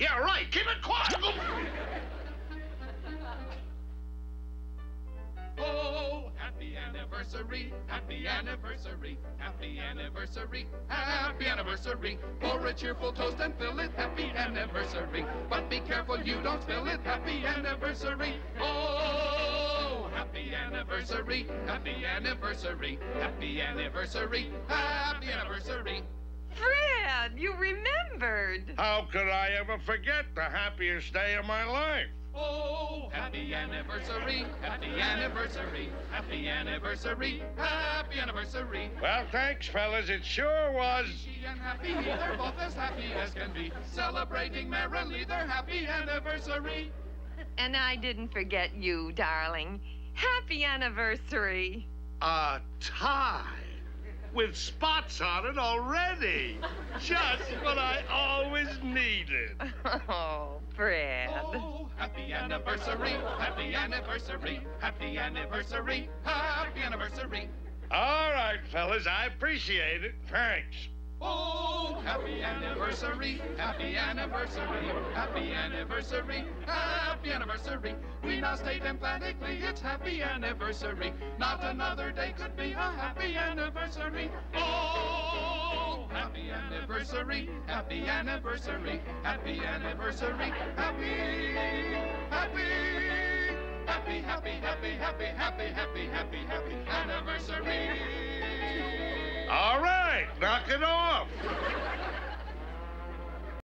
Yeah, right. Keep it quiet. Oh, happy anniversary, happy anniversary, happy anniversary, happy anniversary. Pour a cheerful toast and fill it, happy anniversary. But be careful you don't spill it, happy anniversary. Oh, happy anniversary, happy anniversary, happy anniversary, happy anniversary. Fred, you remembered. How could I ever forget the happiest day of my life? Oh, happy anniversary, happy anniversary, happy anniversary, happy anniversary. Well, thanks, fellas. It sure was. She and happy, they're both as happy as can be. Celebrating merrily their happy anniversary. And I didn't forget you, darling. Happy anniversary. A tie with spots on it already. Just what I always needed. Oh, Fred. Oh, happy anniversary, happy anniversary, happy anniversary, happy anniversary. All right, fellas, I appreciate it. Thanks. Oh, happy anniversary, happy anniversary, happy anniversary, happy anniversary. We now state emphatically it's happy anniversary. Not another day could be a happy anniversary. Oh, happy anniversary, happy anniversary, happy anniversary, happy, happy. Happy, happy, happy, happy, happy, happy, happy, happy anniversary. All right, knock it off.